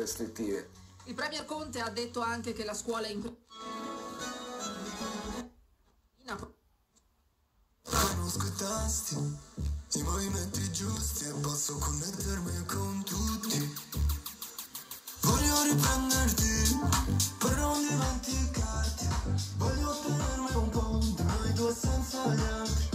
restrittive. Il Premier Conte ha detto anche che la scuola è in... Conosco i tasti, i movimenti giusti e posso connettermi con tutti. Voglio riprenderti per non dimenticarti. Voglio tenermi un po' di noi due senza gli altri.